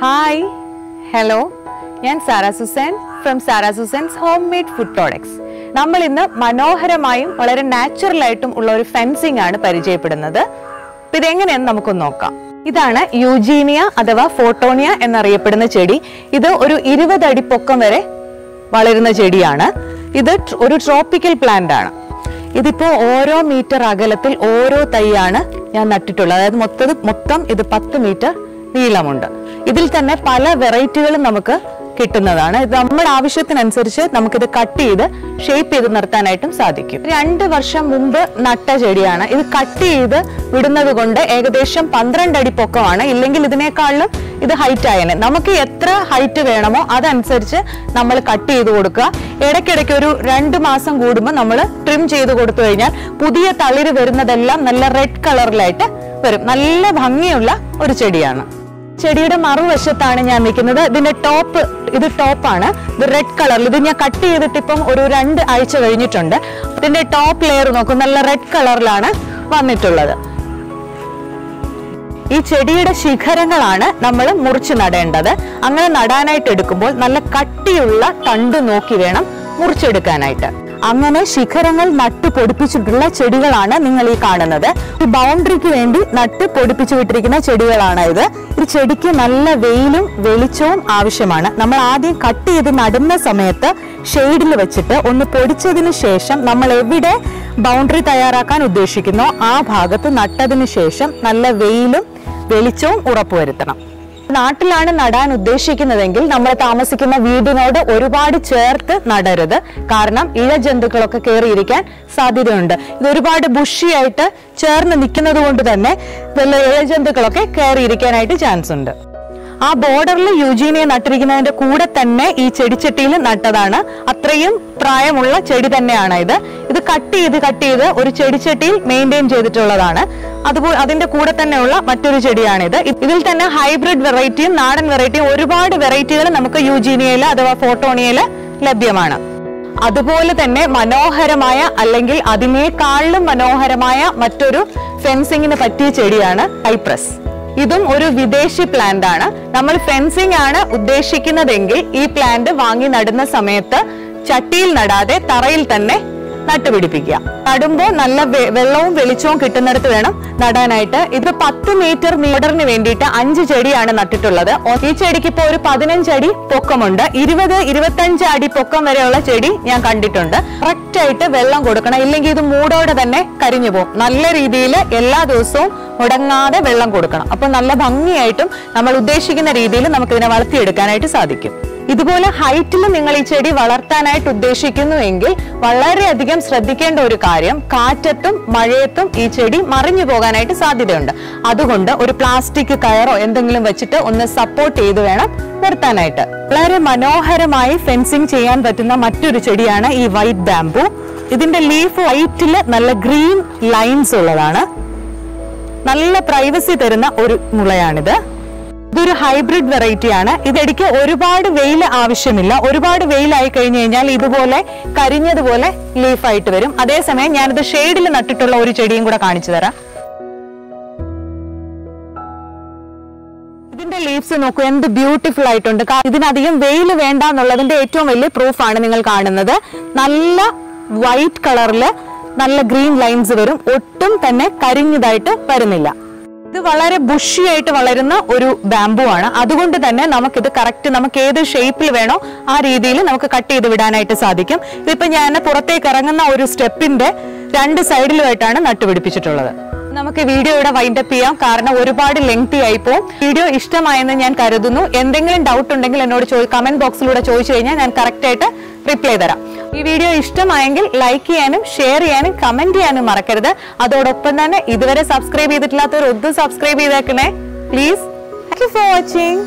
Hi hello ഞാൻ Sara Susan from Sara Susan's homemade food products നമ്മൾ ഇന്ന് മനോഹരമായും വളരെ നാച്ചുറൽ ആയിട്ടും ഉള്ള ഒരു ഫെൻസിംഗ് ആണ് പരിചയപ്പെടുന്നത്. ഇതെങ്ങനെയെന്ന് നമുക്കൊന്ന് നോക്കാം. ഇതാണ് യൂജീനിയ അഥവാ ഫോട്ടോണിയ എന്നറിയപ്പെടുന്ന ചെടി. ഇത് ഒരു ഇരുപത് അടി പൊക്കം വരെ വളരുന്ന ചെടിയാണ്. ഇത് ഒരു ട്രോപ്പിക്കൽ പ്ലാന്റ് ആണ്. ഇതിപ്പോൾ ഓരോ മീറ്റർ അകലത്തിൽ ഓരോ തൈയാണ് ഞാൻ നട്ടിട്ടുള്ളത്. അതായത് മൊത്തം മൊത്തം ഇത് പത്ത് മീറ്റർ നീളമുണ്ട്. ഇതിൽ തന്നെ പല വെറൈറ്റികളും നമുക്ക് കിട്ടുന്നതാണ്. ഇത് നമ്മുടെ ആവശ്യത്തിനനുസരിച്ച് നമുക്കിത് കട്ട് ചെയ്ത് ഷേപ്പ് ചെയ്ത് നിർത്താനായിട്ടും സാധിക്കും. രണ്ട് വർഷം മുമ്പ് നട്ട ചെടിയാണ്. ഇത് കട്ട് ചെയ്ത് വിടുന്നത് കൊണ്ട് ഏകദേശം പന്ത്രണ്ട് അടി പൊക്കമാണ്. ഇല്ലെങ്കിൽ ഇതിനേക്കാളും ഇത് ഹൈറ്റ് ആയേനെ. നമുക്ക് എത്ര ഹൈറ്റ് വേണമോ അതനുസരിച്ച് നമ്മൾ കട്ട് ചെയ്ത് കൊടുക്കുക. ഇടയ്ക്കിടയ്ക്ക് ഒരു രണ്ട് മാസം കൂടുമ്പോൾ നമ്മൾ ട്രിം ചെയ്ത് കൊടുത്തു കഴിഞ്ഞാൽ പുതിയ തളിര് വരുന്നതെല്ലാം നല്ല റെഡ് കളറിലായിട്ട് വരും. നല്ല ഭംഗിയുള്ള ഒരു ചെടിയാണ്. ചെടിയുടെ മറുവശത്താണ് ഞാൻ നിൽക്കുന്നത്. ഇതിന്റെ ടോപ്പ് ഇത് ടോപ്പാണ് ഇത് റെഡ് കളറിൽ ഇത് ഞാൻ കട്ട് ചെയ്തിട്ട് ഇപ്പം ഒരു രണ്ട് ആഴ്ച കഴിഞ്ഞിട്ടുണ്ട്. ഇതിന്റെ ടോപ്പ് ലെയർ നോക്കും. നല്ല റെഡ് കളറിലാണ് വന്നിട്ടുള്ളത്. ഈ ചെടിയുടെ ശിഖരങ്ങളാണ് നമ്മൾ മുറിച്ച് നടേണ്ടത്. അങ്ങനെ നടാനായിട്ട് എടുക്കുമ്പോൾ നല്ല കട്ടിയുള്ള തണ്ട് നോക്കി വേണം മുറിച്ചെടുക്കാനായിട്ട്. അങ്ങനെ ശിഖരങ്ങൾ നട്ട് പൊടിപ്പിച്ചിട്ടുള്ള ചെടികളാണ് നിങ്ങൾ ഈ കാണുന്നത്. ഈ ബൗണ്ടറിക്ക് വേണ്ടി നട്ട് പൊടിപ്പിച്ചു വിട്ടിരിക്കുന്ന ചെടികളാണ് ഇത്. ഈ ചെടിക്ക് നല്ല വെയിലും വെളിച്ചവും ആവശ്യമാണ്. നമ്മൾ ആദ്യം കട്ട് ചെയ്ത് നടുന്ന സമയത്ത് ഷെയ്ഡിൽ വെച്ചിട്ട് ഒന്ന് പൊടിച്ചതിന് ശേഷം നമ്മൾ എവിടെ ബൗണ്ടറി തയ്യാറാക്കാൻ ഉദ്ദേശിക്കുന്നോ ആ ഭാഗത്ത് നട്ടതിന് ശേഷം നല്ല വെയിലും വെളിച്ചവും ഉറപ്പുവരുത്തണം. നാട്ടിലാണ് നടാൻ ഉദ്ദേശിക്കുന്നതെങ്കിൽ നമ്മൾ താമസിക്കുന്ന വീടിനോട് ഒരുപാട് ചേർത്ത് നടരുത്. കാരണം ഇഴജന്തുക്കളൊക്കെ കയറിയിരിക്കാൻ സാധ്യതയുണ്ട്. ഇത് ഒരുപാട് ബുഷിയായിട്ട് ചേർന്ന് നിൽക്കുന്നത് കൊണ്ട് തന്നെ വല്ല ഇഴജന്തുക്കളൊക്കെ കയറിയിരിക്കാനായിട്ട് ചാൻസ് ഉണ്ട് ആ ബോർഡറിൽ യൂജീനിയ നട്ടിരിക്കുന്നതിന്റെ കൂടെ തന്നെ ഈ ചെടിച്ചട്ടിയിൽ നട്ടതാണ്. അത്രയും പ്രായമുള്ള ചെടി തന്നെയാണ് ഇത്. ഇത് കട്ട് ചെയ്ത് കട്ട് ചെയ്ത് ഒരു ചെടിച്ചട്ടിയിൽ മെയിന്റെയിൻ ചെയ്തിട്ടുള്ളതാണ്. അതുപോലെ അതിന്റെ കൂടെ തന്നെയുള്ള മറ്റൊരു ചെടിയാണിത്. ഇത് ഇതിൽ തന്നെ ഹൈബ്രിഡ് വെറൈറ്റിയും നാടൻ വെറൈറ്റിയും ഒരുപാട് വെറൈറ്റികൾ നമുക്ക് യുജീനിയയിൽ അഥവാ ഫോട്ടോണിയയിൽ ലഭ്യമാണ്. അതുപോലെ തന്നെ മനോഹരമായ അല്ലെങ്കിൽ അതിനേക്കാളിലും മനോഹരമായ മറ്റൊരു ഫെൻസിങ്ങിന് പറ്റിയ ചെടിയാണ് ഹൈപ്രസ് ഇതും ഒരു വിദേശി പ്ലാന്റ് ആണ്. നമ്മൾ ഫെൻസിംഗ് ആണ് ഉദ്ദേശിക്കുന്നതെങ്കിൽ ഈ പ്ലാന്റ് വാങ്ങി നടുന്ന സമയത്ത് ചട്ടിയിൽ നടാതെ തറയിൽ തന്നെ നട്ടുപിടിപ്പിക്കുക. നടുമ്പോൾ നല്ല വെള്ളവും വെളിച്ചവും കിട്ടുന്നിടത്ത് വേണം നടാനായിട്ട്. ഇത് പത്ത് മീറ്റർ മീറ്ററിന് വേണ്ടിയിട്ട് അഞ്ച് ചെടിയാണ് നട്ടിട്ടുള്ളത്. ഈ ചെടിക്ക് ഇപ്പോൾ ഒരു പതിനഞ്ച് അടി പൊക്കമുണ്ട്. ഇരുപത് ഇരുപത്തഞ്ച് അടി പൊക്കം വരെയുള്ള ചെടി ഞാൻ കണ്ടിട്ടുണ്ട്. കറക്റ്റ് ആയിട്ട് വെള്ളം കൊടുക്കണം. ഇല്ലെങ്കിൽ ഇത് മൂടോടെ തന്നെ കരിഞ്ഞു പോകും. നല്ല രീതിയിൽ എല്ലാ ദിവസവും മുടങ്ങാതെ വെള്ളം കൊടുക്കണം. അപ്പോൾ നല്ല ഭംഗിയായിട്ടും നമ്മൾ ഉദ്ദേശിക്കുന്ന രീതിയിൽ നമുക്ക് ഇതിനെ വളർത്തിയെടുക്കാനായിട്ട് സാധിക്കും. ഇതുപോലെ ഹൈറ്റിൽ നിങ്ങൾ ഈ ചെടി വളർത്താനായിട്ട് ഉദ്ദേശിക്കുന്നുവെങ്കിൽ വളരെയധികം ശ്രദ്ധിക്കേണ്ട ഒരു കാര്യം കാറ്റത്തും മഴയത്തും ഈ ചെടി മറിഞ്ഞു പോകാനായിട്ട് സാധ്യതയുണ്ട്. അതുകൊണ്ട് ഒരു പ്ലാസ്റ്റിക് കയറോ എന്തെങ്കിലും വെച്ചിട്ട് ഒന്ന് സപ്പോർട്ട് ചെയ്ത് വേണം നിർത്താനായിട്ട്. വളരെ മനോഹരമായി ഫെൻസിങ് ചെയ്യാൻ പറ്റുന്ന മറ്റൊരു ചെടിയാണ് ഈ വൈറ്റ് ബാംബു. ഇതിന്റെ ലീഫ് വൈറ്റിൽ നല്ല ഗ്രീൻ ലൈൻസ് ഉള്ളതാണ്. നല്ല പ്രൈവസി തരുന്ന ഒരു മുളയാണിത്. ഇതൊരു ഹൈബ്രിഡ് വെറൈറ്റി ആണ്. ഒരുപാട് വെയിൽ ആവശ്യമില്ല. ഒരുപാട് വെയിലായി കഴിഞ്ഞു കഴിഞ്ഞാൽ ഇതുപോലെ കരിഞ്ഞതുപോലെ ലീഫായിട്ട് വരും. അതേസമയം ഞാനിത് ഷെയ്ഡിൽ നട്ടിട്ടുള്ള ഒരു ചെടിയും കൂടെ കാണിച്ചു തരാം. ഇതിന്റെ ലീവ്സ് നോക്കൂ എന്ത് ബ്യൂട്ടിഫുൾ ആയിട്ടുണ്ട്. ഇതിനധികം വെയിൽ വേണ്ട എന്നുള്ളതിന്റെ ഏറ്റവും വലിയ പ്രൂഫാണ് നിങ്ങൾ കാണുന്നത്. നല്ല വൈറ്റ് കളറിൽ നല്ല ഗ്രീൻ ലൈൻസ് വരും. ഒട്ടും തന്നെ കരിഞ്ഞതായിട്ട് വരുന്നില്ല. ഇത് വളരെ ബുഷിയായിട്ട് വളരുന്ന ഒരു ബാമ്പു ആണ്. അതുകൊണ്ട് തന്നെ നമുക്കിത് കറക്റ്റ് നമുക്ക് ഏത് ഷേപ്പിൽ വേണോ ആ രീതിയിൽ നമുക്ക് കട്ട് ചെയ്ത് വിടാനായിട്ട് സാധിക്കും. ഇതിപ്പോ ഞാൻ പുറത്തേക്ക് ഇറങ്ങുന്ന ഒരു സ്റ്റെപ്പിന്റെ രണ്ട് സൈഡിലുമായിട്ടാണ് നട്ടുപിടിപ്പിച്ചിട്ടുള്ളത്. നമുക്ക് വീഡിയോ ഇവിടെ വൈൻഡപ്പ് ചെയ്യാം. കാരണം ഒരുപാട് ലെങ്തി ആയി ആയിപ്പോ വീഡിയോ ഇഷ്ടമായെന്ന് ഞാൻ കരുതുന്നു. എന്തെങ്കിലും ഡൗട്ട് ഉണ്ടെങ്കിൽ എന്നോട് കമന്റ് ബോക്സിലൂടെ ചോദിച്ചു കഴിഞ്ഞാൽ ഞാൻ കറക്റ്റ് ആയിട്ട് റിപ്ലൈ തരാം. ഈ വീഡിയോ ഇഷ്ടമായെങ്കിൽ ലൈക്ക് ചെയ്യാനും ഷെയർ ചെയ്യാനും കമന്റ് ചെയ്യാനും മറക്കരുത്. അതോടൊപ്പം തന്നെ ഇതുവരെ സബ്സ്ക്രൈബ് ചെയ്തിട്ടില്ലാത്തവർ ഒന്ന് സബ്സ്ക്രൈബ് ചെയ്തേക്കണേ. Please thank you for watching